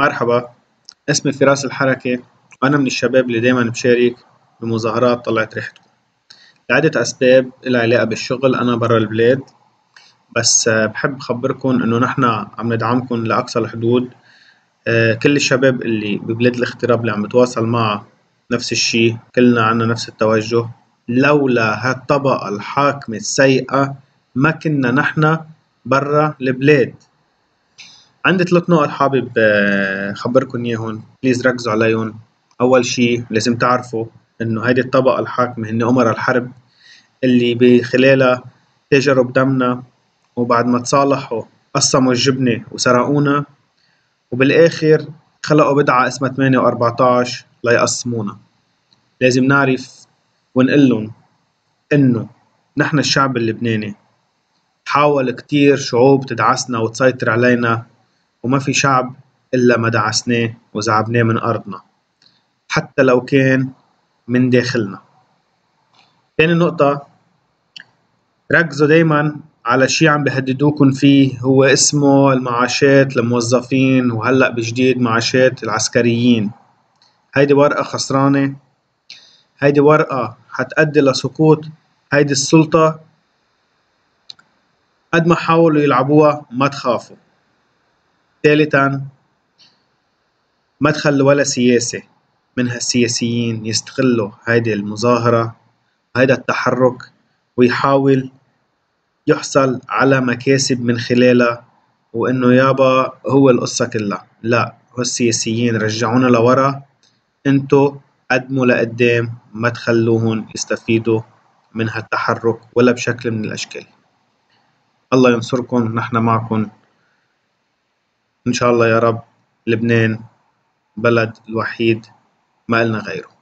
مرحبا. اسمي فراس الحركة. وأنا من الشباب اللي دايما بشارك بمظاهرات طلعت ريحتكم لعدة أسباب إلها علاقة بالشغل. أنا برا البلاد بس بحب خبركم إنه نحن عم ندعمكم لأقصى الحدود. كل الشباب اللي ببلاد الاغتراب اللي عم بتواصل معها نفس الشي كلنا عنا نفس التوجه. لولا هالطبقة الحاكمة السيئة ما كنا نحن برا البلاد. عندي ثلاث نقط حابب آه، أخبركم إياهم بليز ركزوا عليهم أول شي لازم تعرفوا إنه هيدي الطبقة الحاكمة هن أمراء الحرب اللي بخلالها تاجروا بدمنا وبعد ما تصالحوا قسموا الجبنة وسرقونا وبالآخر خلقوا بدعة اسمها 8 و14 ليقسمونا. لازم نعرف ونقلن إنه نحن الشعب اللبناني حاول كتير شعوب تدعسنا وتسيطر علينا وما في شعب إلا ما دعسناه وزعبناه من أرضنا حتى لو كان من داخلنا. ثاني نقطة ركزوا دايما على شي عم بهددوكم فيه هو اسمه المعاشات الموظفين وهلأ بجديد معاشات العسكريين. هيدي ورقة خسرانة هيدي ورقة حتأدي لسقوط هيدي السلطة. قد ما حاولوا يلعبوها ما تخافوا. ثالثا ما تخلوا ولا سياسي من هالسياسيين يستغلوا هيدي المظاهرة هيدا التحرك ويحاول يحصل على مكاسب من خلالها وإنه يابا هو القصة كلها. لا هو السياسيين رجعونا لورا. إنتو قدموا لقدام ما تخلوهم يستفيدوا من هالتحرك ولا بشكل من الأشكال. الله ينصركم نحن معكم. إن شاء الله يا رب لبنان بلد الوحيد ما إلنا غيره.